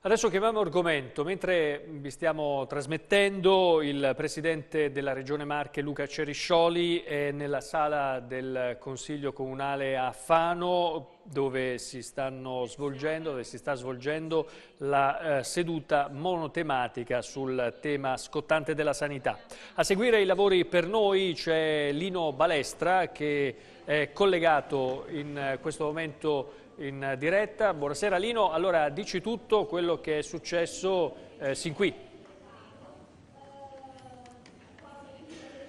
Adesso chiamiamo argomento. Mentre vi stiamo trasmettendo, il Presidente della Regione Marche, Luca Ceriscioli, è nella sala del Consiglio Comunale a Fano, dove si, svolgendo, dove si sta svolgendo la eh, seduta monotematica sul tema scottante della sanità. A seguire i lavori per noi c'è Lino Balestra, che è collegato in eh, questo momento in diretta. Buonasera Lino, allora dici tutto quello che è successo eh, sin qui.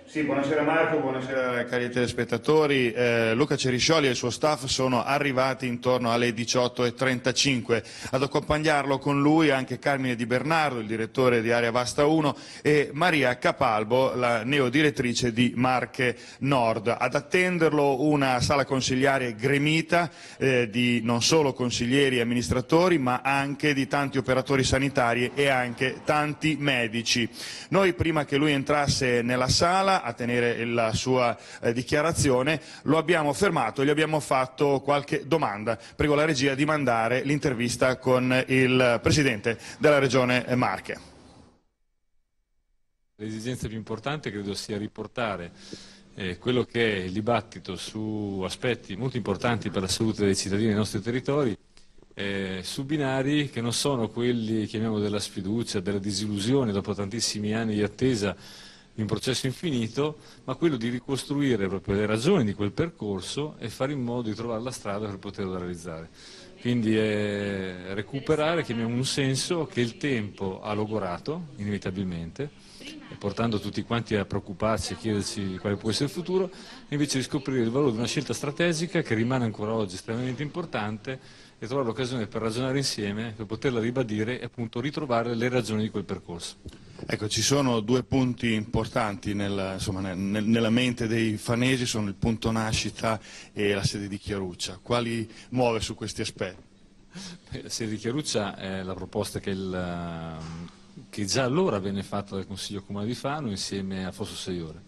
Sì, buonasera Marco, buonasera cari telespettatori. Eh, Luca Ceriscioli e il suo staff sono arrivati intorno alle 18.35. Ad accompagnarlo con lui anche Carmine Di Bernardo, il direttore di Area Vasta 1, e Maria Capalbo, la neodirettrice di Marche Nord. Ad attenderlo una sala consigliare gremita eh, di non solo consiglieri e amministratori, ma anche di tanti operatori sanitari e anche tanti medici. Noi prima che lui entrasse nella sala a tenere la sua eh, dichiarazione, lo abbiamo fermato e gli abbiamo fatto qualche domanda. Prego la regia di mandare l'intervista con il Presidente della Regione Marche. L'esigenza più importante credo sia riportare eh, quello che è il dibattito su aspetti molto importanti per la salute dei cittadini dei nostri territori eh, su binari che non sono quelli, chiamiamo, della sfiducia, della disillusione dopo tantissimi anni di attesa un processo infinito, ma quello di ricostruire proprio le ragioni di quel percorso e fare in modo di trovare la strada per poterlo realizzare. Quindi è recuperare, chiamiamo un senso che il tempo ha logorato, inevitabilmente, portando tutti quanti a preoccuparsi e chiedersi quale può essere il futuro, invece di scoprire il valore di una scelta strategica che rimane ancora oggi estremamente importante e trovare l'occasione per ragionare insieme, per poterla ribadire e appunto ritrovare le ragioni di quel percorso. Ecco, ci sono due punti importanti nella, insomma, nel, nella mente dei fanesi, sono il punto nascita e la sede di Chiaruccia. Quali muove su questi aspetti? La sede di Chiaruccia è la proposta che, il, che già allora venne fatta dal Consiglio Comunale di Fano insieme a Fosso Seiore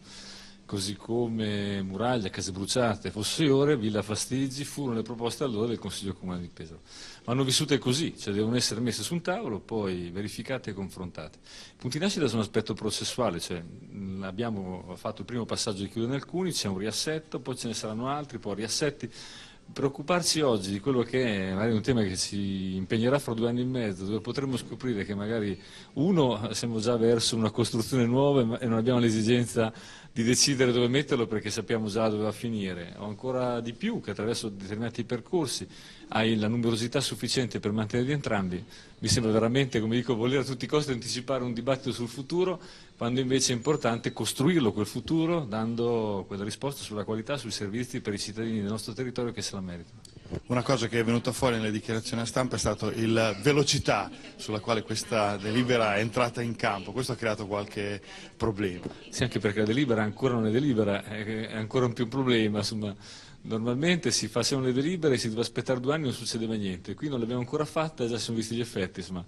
così come Muraglia, Case Bruciate, Fosseiore, Villa Fastigi furono le proposte allora del Consiglio Comunale di Pesaro. Vanno vissute così, cioè devono essere messe su un tavolo, poi verificate e confrontate. I punti nascita sono un aspetto processuale, cioè abbiamo fatto il primo passaggio di chiudere alcuni, c'è un riassetto, poi ce ne saranno altri, poi riassetti preoccuparsi oggi di quello che è magari un tema che ci impegnerà fra due anni e mezzo, dove potremmo scoprire che magari uno siamo già verso una costruzione nuova e non abbiamo l'esigenza di decidere dove metterlo perché sappiamo già dove va a finire, o ancora di più che attraverso determinati percorsi hai la numerosità sufficiente per mantenerli entrambi, mi sembra veramente, come dico, voler a tutti i costi anticipare un dibattito sul futuro, quando invece è importante costruirlo quel futuro, dando quella risposta sulla qualità, sui servizi per i cittadini del nostro territorio che se la meritano. Una cosa che è venuta fuori nelle dichiarazioni a stampa è stata la velocità sulla quale questa delibera è entrata in campo, questo ha creato qualche problema. Sì, anche perché la delibera ancora non è delibera, è ancora un più problema, insomma, normalmente si facevano le e si doveva aspettare due anni e non succedeva niente, qui non l'abbiamo ancora fatta e già si sono visti gli effetti, insomma,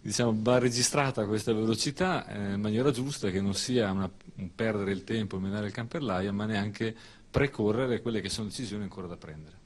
diciamo, va registrata questa velocità eh, in maniera giusta, che non sia una, un perdere il tempo, menare il camperlaia, ma neanche precorrere quelle che sono decisioni ancora da prendere.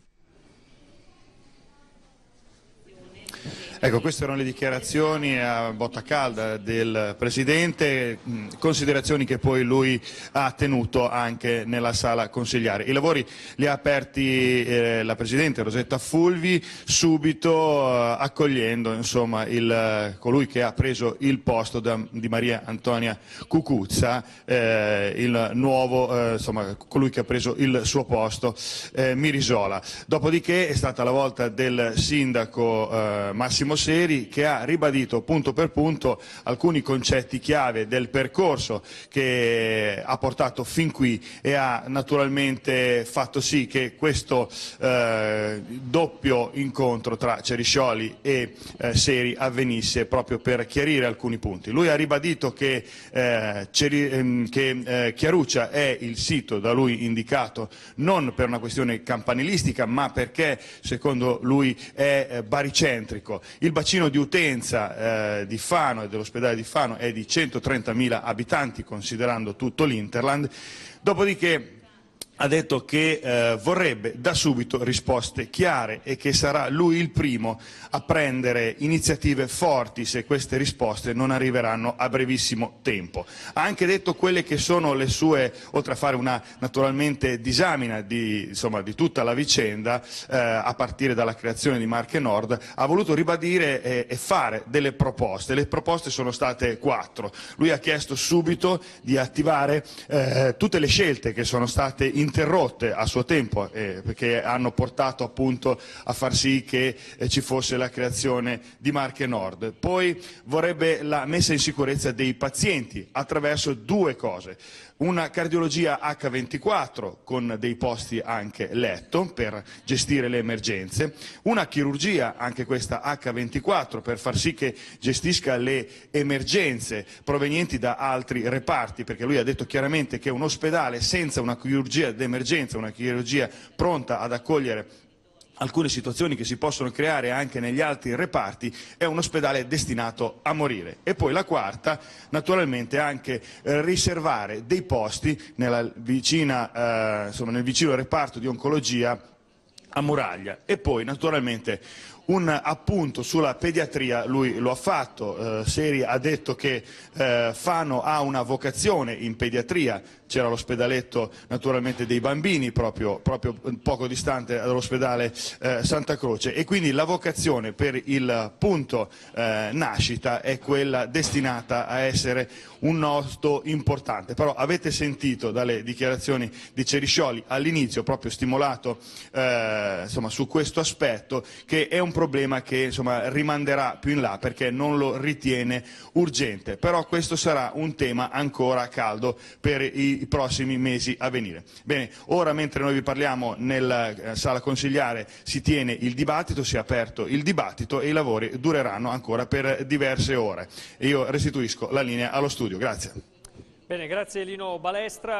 Ecco, queste erano le dichiarazioni a botta calda del Presidente, considerazioni che poi lui ha tenuto anche nella sala consigliare. I lavori li ha aperti eh, la Presidente Rosetta Fulvi subito eh, accogliendo insomma, il, colui che ha preso il posto da, di Maria Antonia Cucuzza, eh, il nuovo, eh, insomma, colui che ha preso il suo posto, eh, Mirisola. Dopodiché è stata la volta del Sindaco eh, Massimo Massimo Seri che ha ribadito punto per punto alcuni concetti chiave del percorso che ha portato fin qui e ha naturalmente fatto sì che questo eh, doppio incontro tra Ceriscioli e eh, Seri avvenisse proprio per chiarire alcuni punti. Lui ha ribadito che, eh, Ceri, ehm, che eh, Chiaruccia è il sito da lui indicato non per una questione campanilistica ma perché secondo lui è eh, baricentrico il bacino di utenza eh, di Fano e dell'ospedale di Fano è di 130.000 abitanti considerando tutto l'Interland, dopodiché ha detto che eh, vorrebbe da subito risposte chiare e che sarà lui il primo a prendere iniziative forti se queste risposte non arriveranno a brevissimo tempo. Ha anche detto quelle che sono le sue, oltre a fare una naturalmente disamina di, insomma, di tutta la vicenda, eh, a partire dalla creazione di Marche Nord, ha voluto ribadire e, e fare delle proposte. Le proposte sono state quattro. Lui ha chiesto subito di attivare eh, tutte le scelte che sono state in interrotte a suo tempo eh, perché hanno portato appunto a far sì che eh, ci fosse la creazione di Marche Nord. Poi vorrebbe la messa in sicurezza dei pazienti attraverso due cose una cardiologia H24 con dei posti anche letto per gestire le emergenze, una chirurgia, anche questa H24, per far sì che gestisca le emergenze provenienti da altri reparti, perché lui ha detto chiaramente che un ospedale senza una chirurgia d'emergenza, una chirurgia pronta ad accogliere alcune situazioni che si possono creare anche negli altri reparti, è un ospedale destinato a morire. E poi la quarta, naturalmente anche eh, riservare dei posti vicina, eh, insomma, nel vicino reparto di oncologia a Muraglia e poi naturalmente un appunto sulla pediatria, lui lo ha fatto, eh, Seri ha detto che eh, Fano ha una vocazione in pediatria, c'era l'ospedaletto naturalmente dei bambini proprio, proprio poco distante dall'ospedale eh, Santa Croce e quindi la vocazione per il punto eh, nascita è quella destinata a essere un nosto importante, però avete sentito dalle dichiarazioni di Ceriscioli all'inizio proprio stimolato eh, insomma, su questo aspetto che è un problema che insomma, rimanderà più in là perché non lo ritiene urgente, però questo sarà un tema ancora caldo per i prossimi mesi a venire. Bene, ora mentre noi vi parliamo nella eh, sala consigliare si tiene il dibattito, si è aperto il dibattito e i lavori dureranno ancora per diverse ore. Io restituisco la linea allo studio. Grazie. Bene, grazie Lino Balestra.